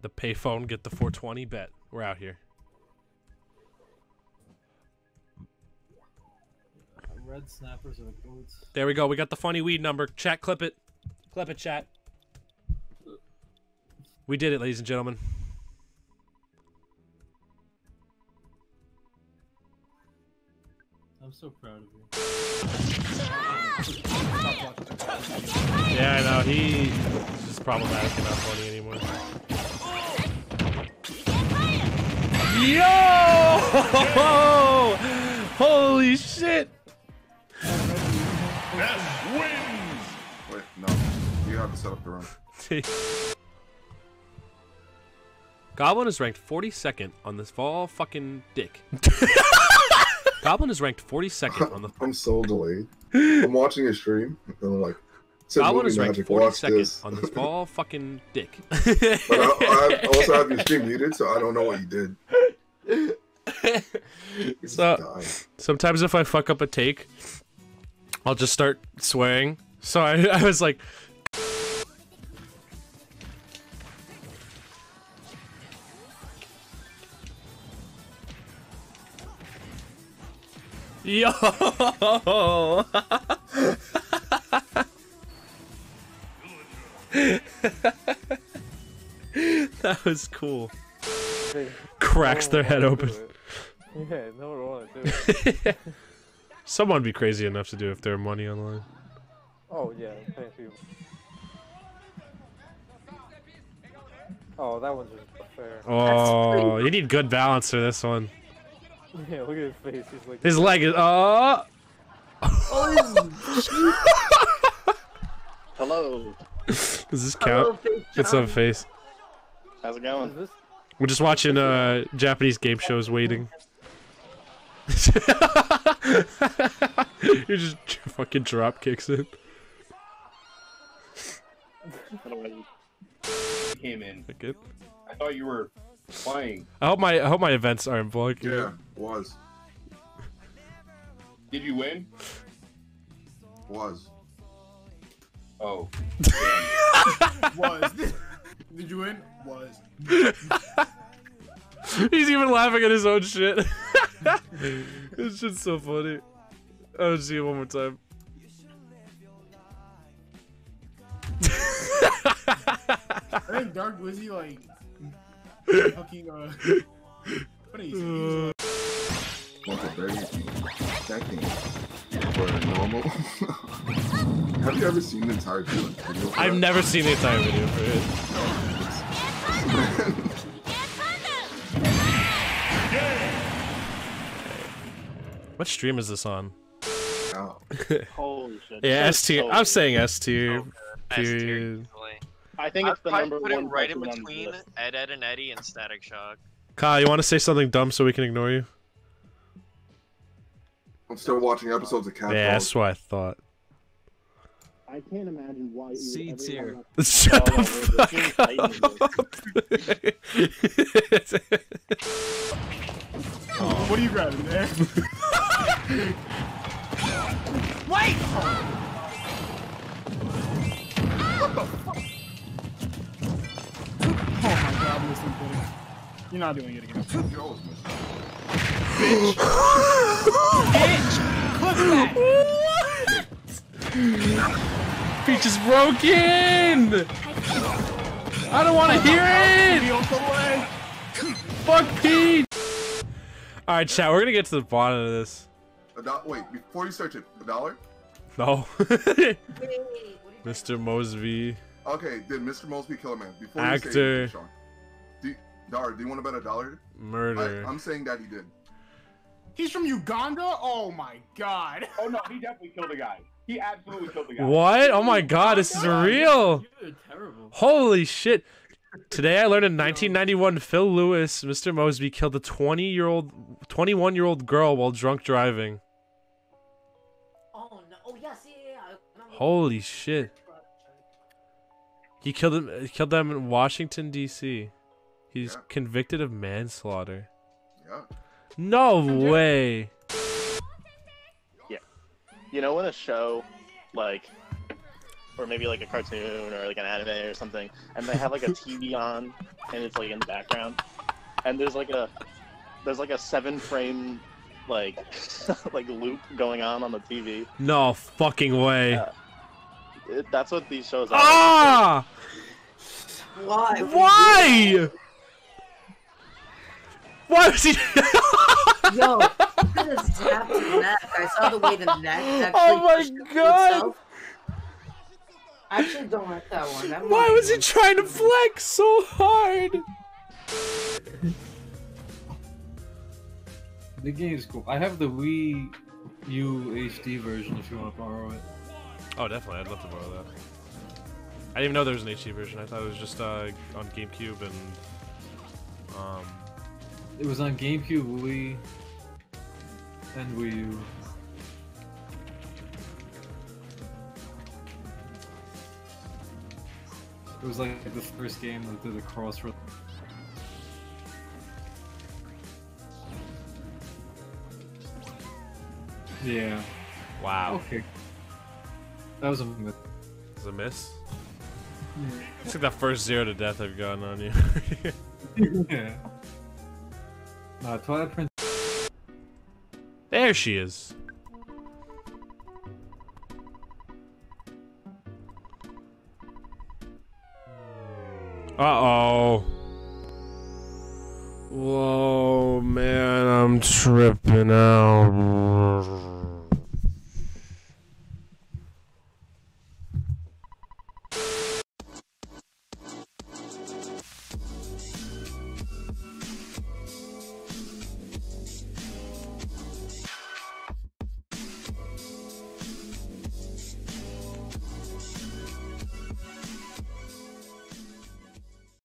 The payphone, get the 420 bet. We're out here. Red snappers are the goats. There we go. We got the funny weed number. Chat, clip it. Clip it, chat. We did it, ladies and gentlemen. I'm so proud of you. Yeah, I know. He is problematic and not funny anymore. Yo! Holy shit! Wait, no. You have to set up the room. Goblin is ranked 42nd on this fall fucking dick. Goblin is ranked 42nd on the. I'm so delayed. I'm watching a stream, and I'm like, Goblin is ranked magic, watch 42nd on this fall fucking dick. But I, I also have your stream muted, so I don't know what you did. So- Sometimes if I fuck up a take, I'll just start swearing. So I, I was like, Yo! that was cool. Cracks their head open. Yeah, no one want to do it. Someone would be crazy enough to do if there were money online. Oh yeah, thank you. Oh, that one's just fair. Oh, you need good balance for this one. Yeah, look at his face. He's like, His leg is. Oh! Hello. Does this count? It's on face. How's it what going? Is this? We're just watching uh Japanese game shows waiting. you just fucking drop kicks it. I- came in. Like. I thought you were playing. I hope my I hope my events aren't vlogging. Yeah, was. Did you win? Was. Oh. Was. Did you win? Was. He's even laughing at his own shit. it's just so funny. I would see it one more time. I think Dark Wizzy like fucking uh. What is he? He was, like, Want a berry checking for normal. have you ever seen the entire video? video for I've that? never seen the entire video for it. What stream is this on? Ow. Oh. Holy shit. Yeah, S tier. I'm saying S tier. S tier Period. I think it's I'd the probably number put one it right in cartoon on the between. Ed, Ed, and Eddy and Static Shock. Kyle, you want to say something dumb so we can ignore you? I'm still watching episodes of Cat Yeah, Dog. that's what I thought. I can't imagine why. C tier. Shut the fuck up. what are you grabbing there? Wait! what the Oh my god, listen to it. You're not doing it again. You always miss that. Peach is broken! I don't want to hear it! Feel the way. Fuck Peach! Alright, chat, we're gonna get to the bottom of this. A do- wait, before you search it, a dollar? No. Mr. Moseby. Okay, did Mr. Moseby kill a man? Before you Actor. say anything, Sean. Do you, Dar, do you want to bet a dollar? Murder. I, I'm saying that he did. He's from Uganda? Oh my god. Oh no, he definitely killed a guy. He absolutely killed a guy. What? Oh my god, this is real! You're terrible. Holy shit! Today I learned in 1991, Phil Lewis, Mr. Moseby, killed a 20 year old, 21 year old girl while drunk driving. Oh no. Oh yes, yeah, yeah. yeah. Holy shit! He killed him. He killed them in Washington D.C. He's Yeah. convicted of manslaughter. Yeah. No way! Yeah. You know when a show like or maybe like a cartoon or like an anime or something, and they have like a TV on, and it's like in the background, and there's like a there's like a seven frame like like loop going on on the TV. No fucking way. Yeah. It, that's what these shows are. Ah! Why? Why? Why was he? Yo, look at his tap the neck. I saw the way the neck actually Oh my pushed up God. itself. I actually don't like that one. That Why was he trying to flex so hard? The game is cool. I have the Wii U HD version if you want to borrow it. Oh, definitely. I'd love to borrow that. I didn't even know there was an HD version. I thought it was just uh, on GameCube and um. It was on GameCube, Wii, and Wii U. It was like the first game that did a cross. re- Yeah. Wow. Okay. That was a myth. Is a miss? It's like the first zero to death I've gotten on you. yeah. Nah, Twilight Princess. there she is. Uh oh. Whoa, man, I'm tripping out.